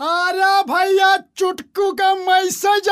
अरे भैया चुटकू का मैसेज